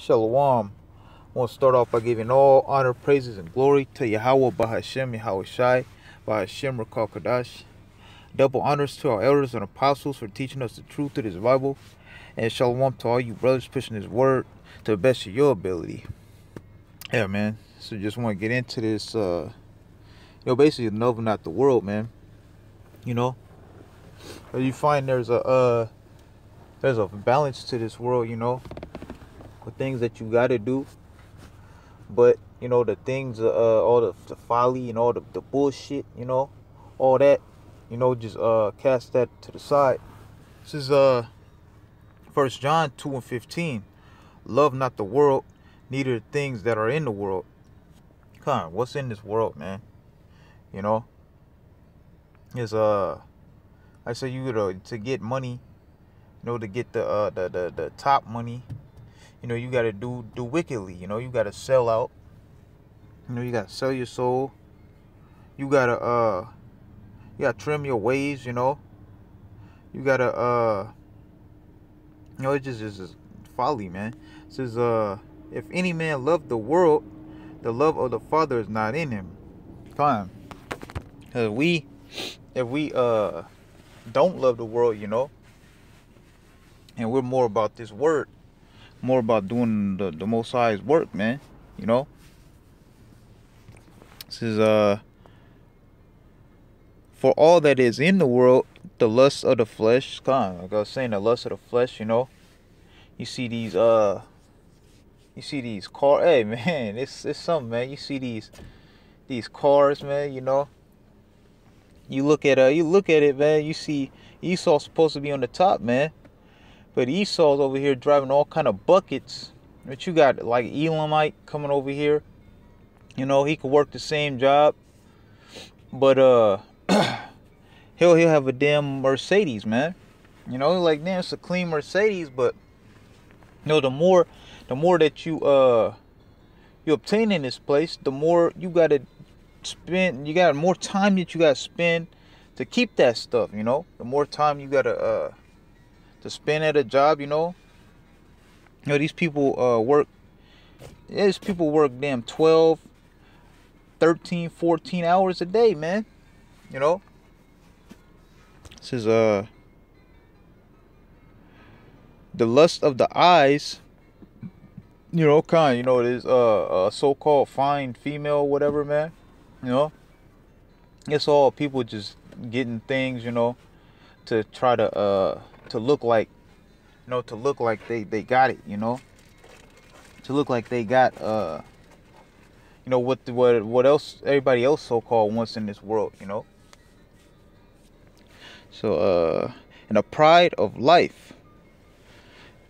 Shalom. I want to start off by giving all honor, praises, and glory to Yahweh Bahashem, Yahweh Shai, Bahashem Rakal Kadash. Double honors to our elders and apostles for teaching us the truth of this Bible. And shalom to all you brothers pushing this word to the best of your ability. Yeah, man. So just want to get into this, uh, you know, basically loving not the world, man. You know, you find there's a, uh, there's a balance to this world, you know, things that you got to do. But, you know, the things, uh, all the, the folly and all the, the bullshit, you know, all that, you know, just uh, cast that to the side. This is uh, First John 2 and 15. Love not the world, neither the things that are in the world. Come on, what's in this world, man? You know, is uh, I say you to to get money, you know, to get the uh the the, the top money, you know, you gotta do do wickedly. You know, you gotta sell out. You know, you gotta sell your soul. You gotta uh, you gotta trim your ways. You know, you gotta uh, you know, it just is folly, man. It says uh, if any man love the world, the love of the Father is not in him. Fine. Cause we, if we uh, don't love the world, you know, and we're more about this word more about doing the, the most high's work, man. You know? This is uh for all that is in the world, the lust of the flesh, kind of like I was saying, the lust of the flesh, you know. You see these uh you see these car hey man, it's it's something man. You see these these cars, man, you know. You look at uh you look at it, man, you see Esau supposed to be on the top, man. But Esau's over here driving all kind of buckets. But you got like Elamite coming over here. You know, he could work the same job. But uh he'll he'll have a damn Mercedes, man. You know, like damn it's a clean Mercedes, but you know, the more the more that you uh you obtain in this place, the more you gotta spend you got more time that you gotta spend to keep that stuff, you know. The more time you gotta uh to spend at a job, you know. You know, these people uh, work, these people work damn 12, 13, 14 hours a day, man. You know. This is uh the lust of the eyes. You know, kind. You know, it is uh, a so-called fine female, whatever, man. You know, it's all people just getting things, you know, to try to uh to look like you know to look like they they got it you know? To look like they got uh you know what the, what what else everybody else so called wants in this world you know? So uh and the pride of life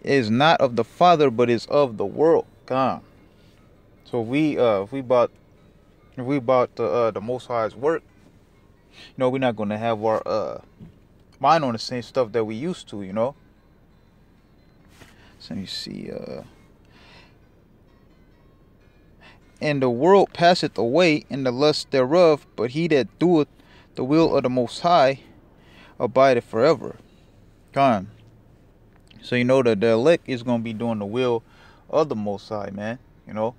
is not of the father but is of the world. God so we uh if we bought if we bought the uh the most high's work you know we're not gonna have our uh mind on the same stuff that we used to, you know. So let me see. Uh, and the world passeth away, and the lust thereof, but he that doeth the will of the Most High abideth forever. Come. So you know that the elect is gonna be doing the will of the Most High, man. You know,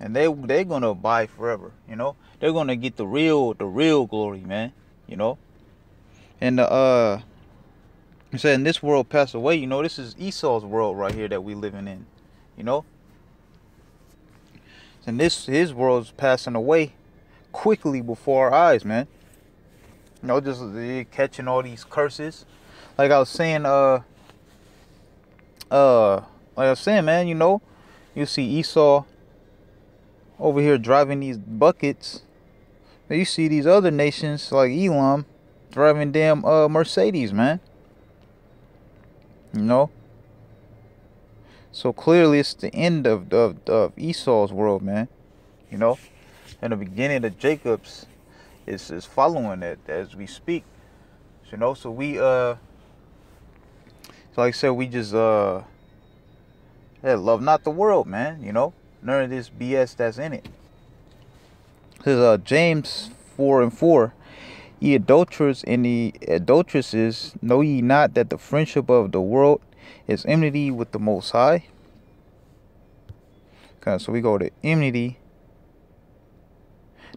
and they they're gonna abide forever. You know, they're gonna get the real the real glory, man. You know. And uh it said in this world pass away, you know, this is Esau's world right here that we living in. You know? And this his world's passing away quickly before our eyes, man. You know, just catching all these curses. Like I was saying, uh uh like I was saying, man, you know, you see Esau over here driving these buckets. You see these other nations like Elam driving damn uh, Mercedes, man. You know? So clearly it's the end of, of, of Esau's world, man. You know? And the beginning of Jacob's is, is following it as we speak. You know, so we uh so like I said, we just uh yeah, love not the world, man, you know? None of this BS that's in it. This is uh James four and four. Ye adulterers and the adulteresses, know ye not that the friendship of the world is enmity with the Most High? Okay, so we go to enmity.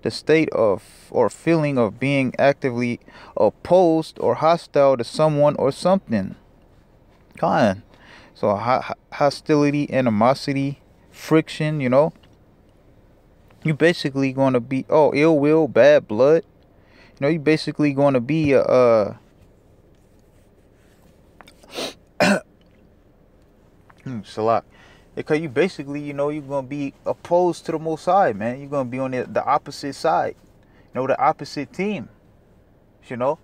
The state of or feeling of being actively opposed or hostile to someone or something. Kind. So hostility, animosity, friction, you know. You basically going to be oh ill will, bad blood. You know, you basically going to be a uh hmm, Salak. Because you basically, you know, you're gonna be opposed to the most high, man. You're gonna be on the, the opposite side. You know, the opposite team. You know?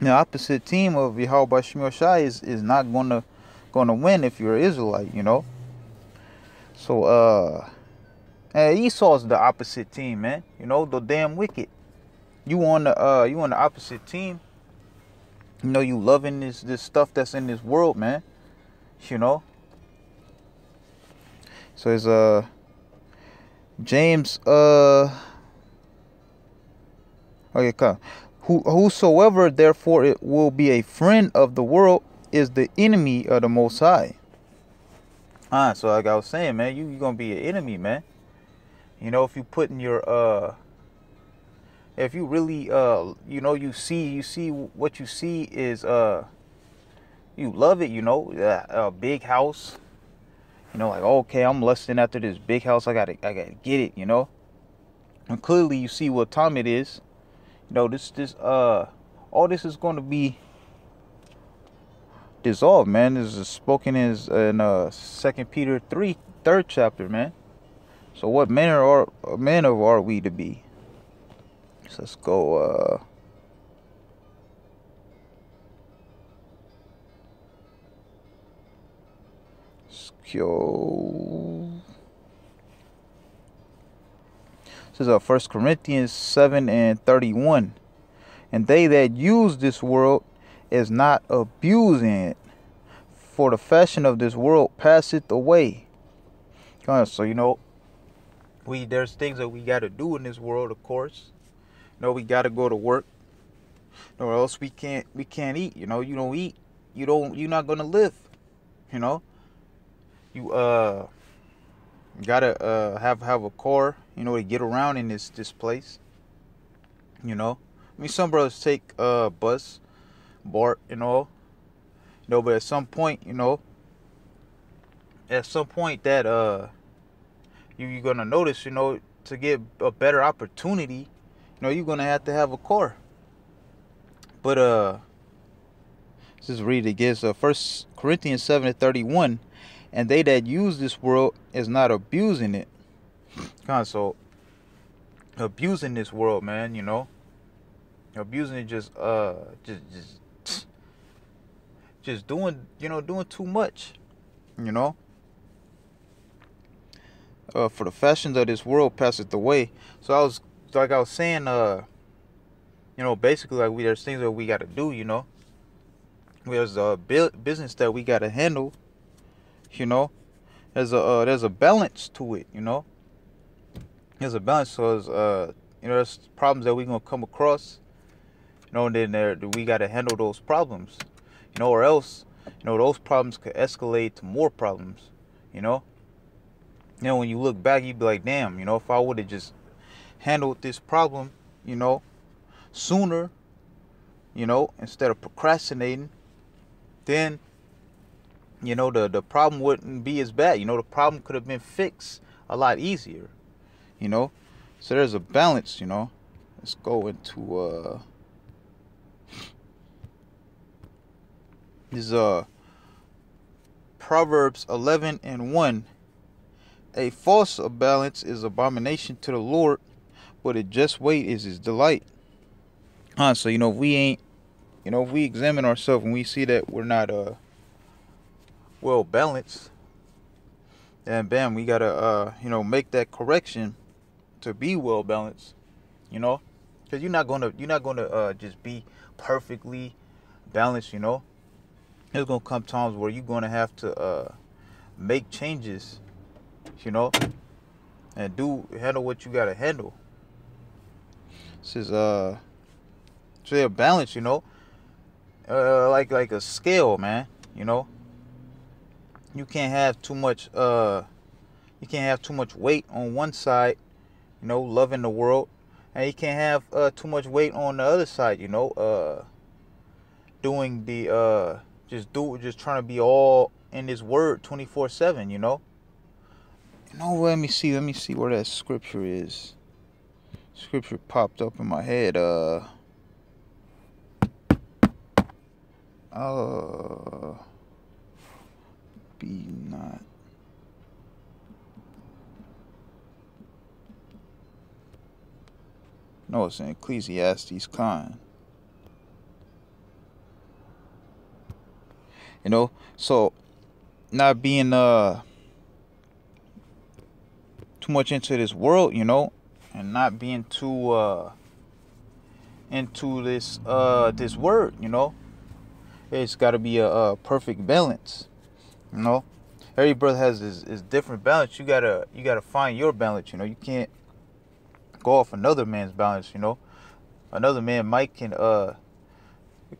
The opposite team of Yahweh Shemir Shai is, is not gonna gonna win if you're Israelite, you know. So uh and Esau's the opposite team, man. You know, the damn wicked. You on the uh you on the opposite team. You know you loving this this stuff that's in this world, man. You know. So it's uh James uh Okay, come. Who whosoever therefore it will be a friend of the world is the enemy of the most high. Ah, so like I was saying, man, you you gonna be an enemy, man. You know, if you put in your uh if you really uh you know you see you see what you see is uh you love it, you know, a big house. You know, like okay, I'm lusting after this big house. I gotta I gotta get it, you know. And clearly you see what time it is. You know, this this uh all this is gonna be dissolved, man. This is spoken as in uh second Peter three, third chapter, man. So what manner are men of are we to be? So let's go uh this is uh, First Corinthians 7 and 31. And they that use this world is not abusing it, for the fashion of this world passeth away. So you know, we there's things that we got to do in this world of course. You know we got to go to work. Or else we can't we can't eat you know? You don't eat you don't you're not gonna live you know? You uh gotta uh have have a car you know to get around in this this place you know? I mean some brothers take uh bus BART you know you know but at some point you know at some point that uh you, you're gonna notice, you know, to get a better opportunity, you know, you're gonna have to have a core. But uh just read it again. So first Corinthians 7 to 31, and they that use this world is not abusing it. So abusing this world, man, you know. Abusing it just uh just just just doing you know doing too much you know uh, for the fashions of this world passeth away. So I was like I was saying, uh, you know, basically like we there's things that we got to do, you know. There's a business that we got to handle, you know. There's a uh, there's a balance to it, you know. There's a balance, so uh, you know, there's problems that we're gonna come across, you know, and then there we got to handle those problems, you know, or else, you know, those problems could escalate to more problems, you know you when you look back, you'd be like, damn, you know, if I would have just handled this problem, you know, sooner, you know, instead of procrastinating, then, you know, the, the problem wouldn't be as bad. You know, the problem could have been fixed a lot easier, you know. So there's a balance, you know. Let's go into, uh, this, uh, Proverbs 11 and 1 a false balance is abomination to the Lord, but a just weight is his delight. Huh, so you know, if we ain't you know, if we examine ourselves and we see that we're not uh well balanced, then bam, we gotta uh, you know, make that correction to be well balanced. You know? Cause you're not gonna you're not gonna uh just be perfectly balanced, you know. There's gonna come times where you're gonna have to uh make changes you know, and do handle what you gotta handle. This is uh, so a balance, you know, uh, like like a scale, man. You know, you can't have too much uh you can't have too much weight on one side, you know, loving the world, and you can't have uh too much weight on the other side, you know, uh doing the uh just do just trying to be all in this word 24/7, you know? Know, let me see, let me see where that scripture is. Scripture popped up in my head uh uh be not no it's in ecclesiastes kind. you know so not being uh too much into this world you know and not being too uh into this uh this word you know. It's got to be a, a, perfect balance you know. Every brother has his, his different balance. You gotta you gotta find your balance you know. You can't go off another man's balance you know. Another man might can uh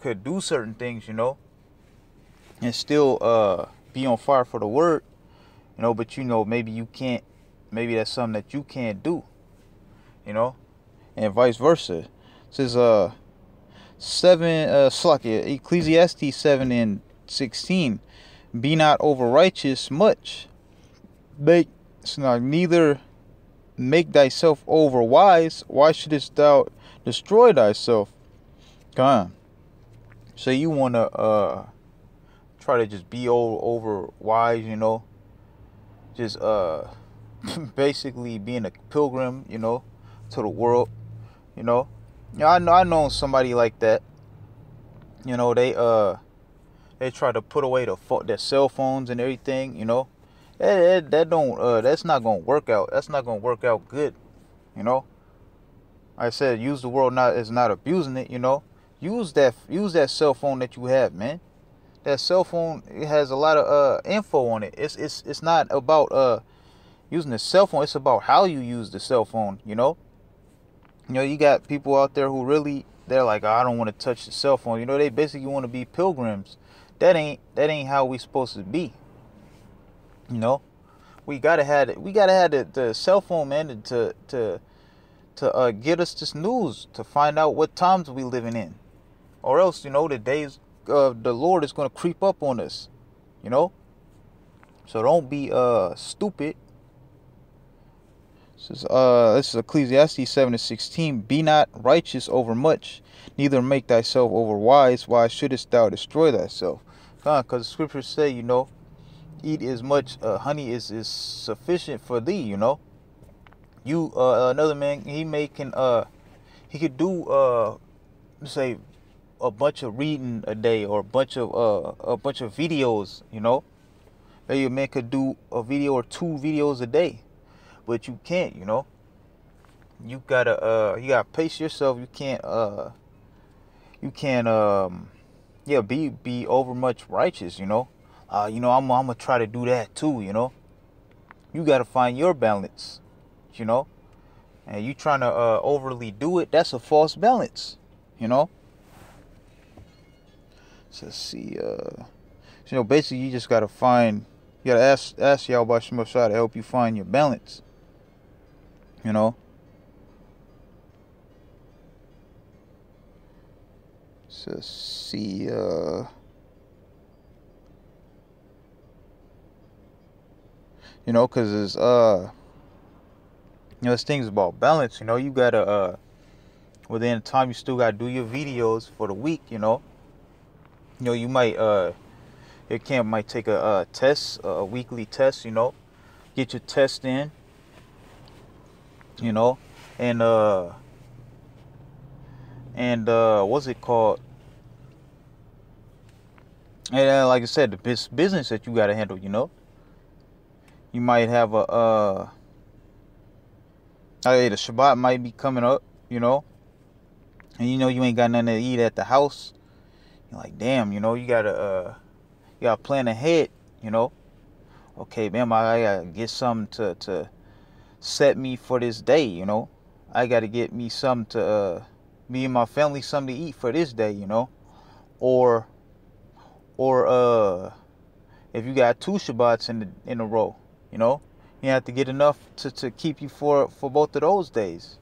could do certain things you know and still uh be on fire for the word you know. But you know maybe you can't maybe that's something that you can't do you know and vice versa. It says uh 7 uh Slakia, Ecclesiastes 7 and 16 be not over righteous much make so neither make thyself over wise. Why shouldest thou destroy thyself? Come. So you want to uh try to just be all over wise you know? Just uh basically being a pilgrim you know to the world you know yeah, I know I know somebody like that. You know, they uh they try to put away the their cell phones and everything, you know. That, that, that don't uh that's not gonna work out. That's not gonna work out good, you know. I said use the world not is not abusing it, you know. Use that use that cell phone that you have, man. That cell phone it has a lot of uh info on it. It's it's it's not about uh using the cell phone, it's about how you use the cell phone, you know you know, you got people out there who really they're like, oh, I don't want to touch the cell phone. You know, they basically want to be pilgrims. That ain't that ain't how we supposed to be. You know, we gotta have. We gotta have the, the cell phone, man, to to to uh, get us this news to find out what times we living in, or else you know the days of the Lord is gonna creep up on us. You know, so don't be uh stupid says, uh, this is Ecclesiastes 7 to 16. Be not righteous over much, neither make thyself over wise. Why shouldest thou destroy thyself? Because the scriptures say, you know, eat as much uh, honey is, is sufficient for thee, you know. You, uh, another man, he making, uh, he could do, uh, say, a bunch of reading a day or a bunch of, uh, a bunch of videos, you know. Maybe a man could do a video or two videos a day but you can't, you know. You gotta uh you gotta pace yourself. You can't uh you can't um yeah be be over much righteous, you know. Uh you know I'm I'm gonna try to do that too, you know. You gotta find your balance, you know. And you trying to uh overly do it, that's a false balance, you know. So let's see uh you know basically you just gotta find you gotta ask ask y'all about Shemashah to help you find your balance you know? So see uh you know because it's uh you know this thing's about balance you know? You gotta uh within time you still gotta do your videos for the week you know? You know you might uh your camp might take a, a test a weekly test you know? Get your test in you know, and uh, and uh, what's it called? And uh, like I said, the business that you got to handle, you know. You might have a uh, hey, the Shabbat might be coming up, you know, and you know you ain't got nothing to eat at the house. You're like, damn, you know, you gotta uh, you gotta plan ahead, you know. Okay, man, I gotta get something to to set me for this day, you know. I got to get me something to, uh, me and my family something to eat for this day, you know. Or, or, uh, if you got two Shabbats in the, in a row, you know, you have to get enough to, to keep you for for both of those days.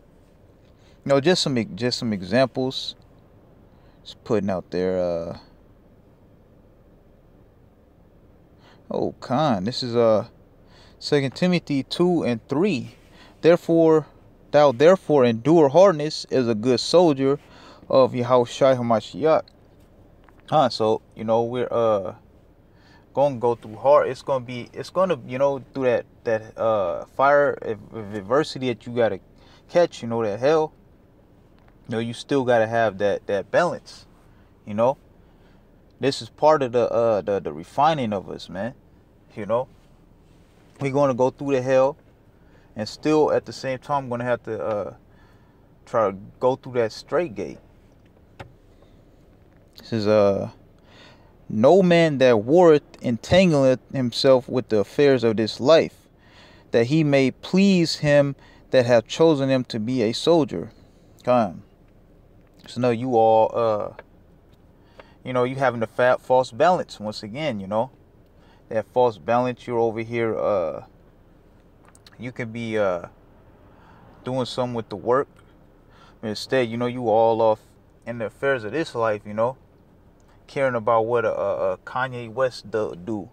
You know, just some just some examples. Just putting out there. Uh, oh, Khan, this is uh, Second Timothy two and three. Therefore, thou therefore endure hardness as a good soldier of Yahushua Hamashiach. Huh, so you know we're uh gonna go through hard. It's gonna be it's gonna you know through that that uh fire of adversity that you gotta catch. You know that hell. You know you still gotta have that that balance. You know, this is part of the uh the the refining of us, man. You know, we're gonna go through the hell, and still at the same time gonna have to uh try to go through that straight gate. This is uh no man that warreth entangleth himself with the affairs of this life, that he may please him that hath chosen him to be a soldier. Come. So no, you all uh you know, you having a fat false balance once again, you know. That false balance, you're over here, uh you can be uh doing something with the work. Instead, you know, you all off in the affairs of this life, you know caring about what a, a Kanye West do, do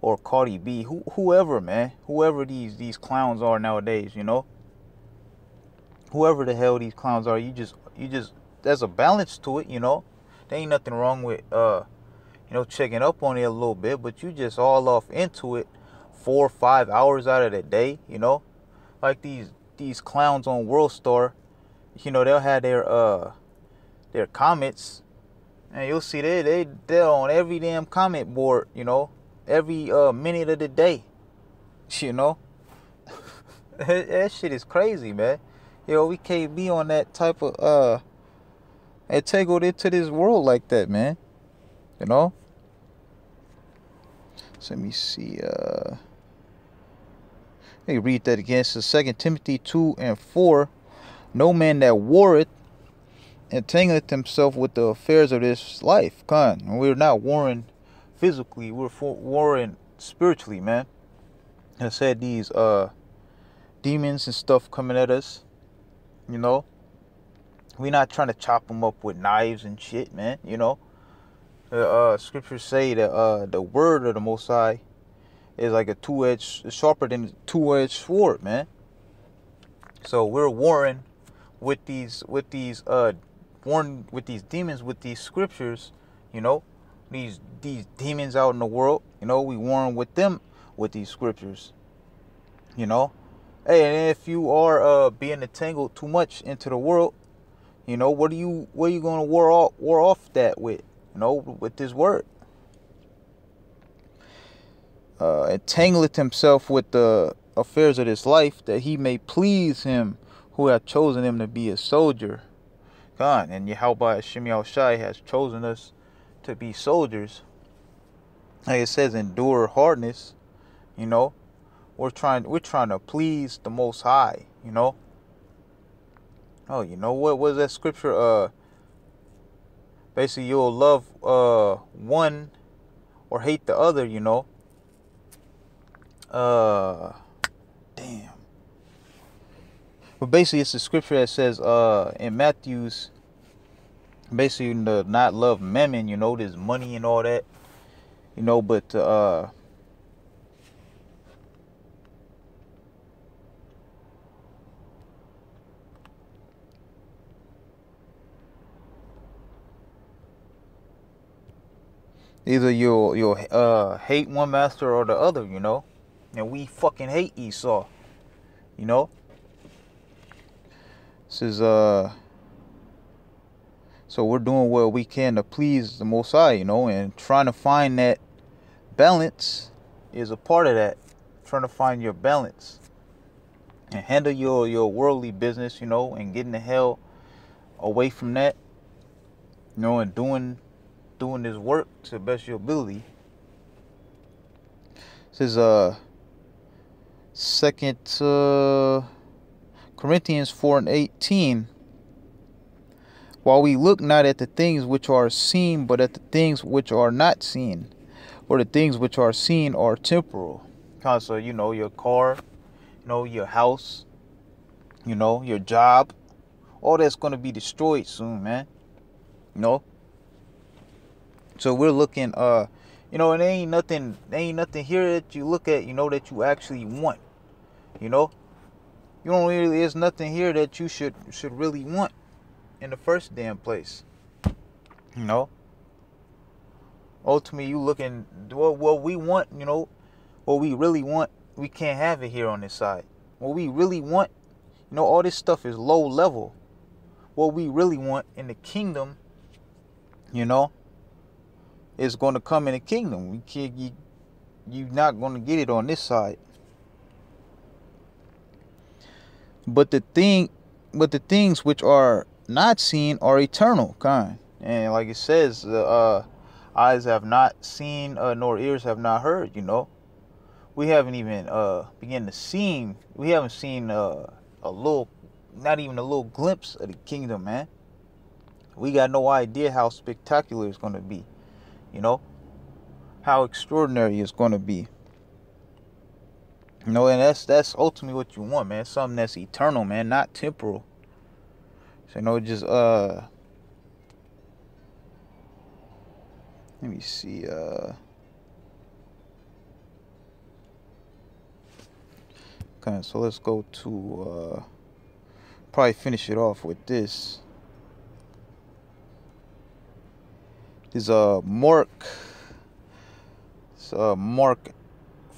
or Cardi B, who, whoever, man, whoever these these clowns are nowadays, you know, whoever the hell these clowns are, you just you just there's a balance to it, you know. There ain't nothing wrong with uh, you know, checking up on it a little bit, but you just all off into it four or five hours out of the day, you know, like these these clowns on World Star, you know, they'll have their uh their comments and you'll see they they they're on every damn comment board, you know, every uh, minute of the day. You know, that, that shit is crazy, man. Yo, we can't be on that type of uh, and tangled into this world like that, man. You know. So let me see. Uh, let me read that again. So Second Timothy two and four. No man that warreth entangleth himself with the affairs of this life. Con, we're not warring physically, we're warring spiritually, man. I said these uh demons and stuff coming at us, you know. We're not trying to chop them up with knives and shit, man. You know, uh, scriptures say that uh, the word of the Most High is like a two-edged, sharper than a two-edged sword, man. So we're warring with these with these uh born with these demons with these scriptures, you know, these these demons out in the world, you know, we warn with them with these scriptures. You know? Hey, and if you are uh being entangled too much into the world, you know, what are you what are you gonna war off war off that with? Know, with his word. Uh entangleth himself with the affairs of this life that he may please him who hath chosen him to be a soldier God. And Yahweh Hashem Shai has chosen us to be soldiers. Like it says, endure hardness. You know, we're trying we're trying to please the Most High. You know. Oh, you know what was that scripture? Uh, basically, you'll love uh one or hate the other. You know. Uh, damn. But basically, it's the scripture that says uh, in Matthew's, basically, not love mammon, you know, there's money and all that, you know, but uh, either you'll you'll uh, hate one master or the other, you know, and we fucking hate Esau, you know. This is uh so we're doing what we can to please the Most High, you know, and trying to find that balance is a part of that. Trying to find your balance and handle your your worldly business, you know, and getting the hell away from that, you know, and doing doing this work to the best your ability. This is uh second uh Corinthians 4 and 18. While we look not at the things which are seen, but at the things which are not seen. For the things which are seen are temporal. Kind of So, you know, your car, you know, your house, you know, your job, all that's going to be destroyed soon, man. You know? So we're looking, uh, you know, and ain't nothing, ain't nothing here that you look at, you know, that you actually want. You know? You don't really, there's nothing here that you should should really want in the first damn place. You know? Ultimately, you looking, what, what we want, you know, what we really want, we can't have it here on this side. What we really want, you know, all this stuff is low level. What we really want in the kingdom, you know, is going to come in the kingdom. We can't, you, you're not going to get it on this side. But the thing, but the things which are not seen are eternal, kind. And like it says, uh, eyes have not seen, uh, nor ears have not heard. You know, we haven't even uh begun to see. We haven't seen uh, a little, not even a little glimpse of the kingdom, man. We got no idea how spectacular it's going to be. You know, how extraordinary it's going to be. You know, and that's that's ultimately what you want, man. Something that's eternal, man, not temporal. So you know, just uh let me see, uh Okay, so let's go to uh probably finish it off with this. This a Mark it's uh Mark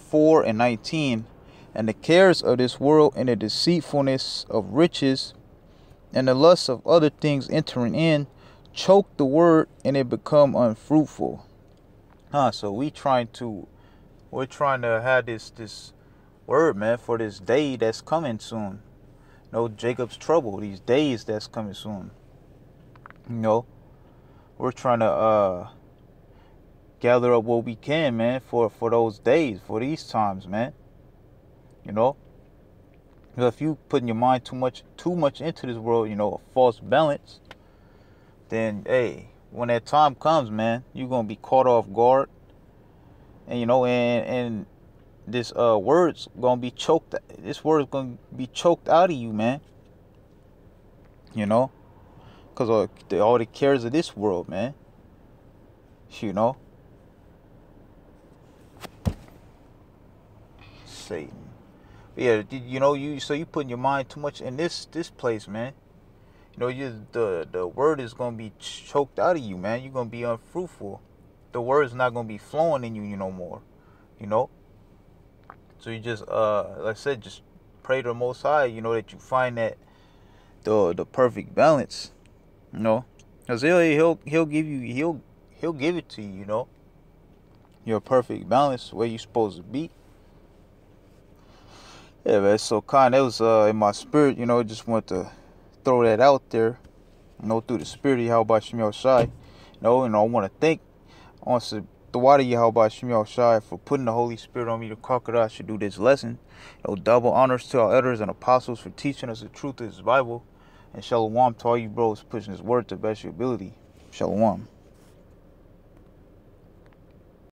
4 and 19 and the cares of this world and the deceitfulness of riches and the lust of other things entering in choke the word and it become unfruitful. Huh so we trying to we're trying to have this this word man for this day that's coming soon. No jacob's trouble these days that's coming soon. You know we're trying to uh gather up what we can, man, for for those days, for these times, man. You know, if you putting your mind too much too much into this world, you know, a false balance, then hey, when that time comes, man, you're gonna be caught off guard, and you know, and and this uh word's gonna be choked. This word's gonna be choked out of you, man. You know, cause all the, all the cares of this world, man. You know. Satan. But yeah, you know, you so you putting your mind too much in this this place, man. You know, you the the word is gonna be choked out of you, man. You're gonna be unfruitful. The word is not gonna be flowing in you, you no more. You know. So you just uh, like I said, just pray to the Most High. You know that you find that the the perfect balance. You know, cause he'll he'll he'll give you he'll he'll give it to you. You know, your perfect balance where you're supposed to be. Yeah, man. So kind, that was uh, in my spirit. You know, just want to throw that out there. You know, through the spirit of Yahweh Shemel Shai. You know, and I want to thank, I to the water Yahweh Shemel Shai for putting the Holy Spirit on me to crocodile should do this lesson. You know, double honors to our elders and apostles for teaching us the truth of His Bible. And shalom to all you bros pushing His word to best your ability. Shalom.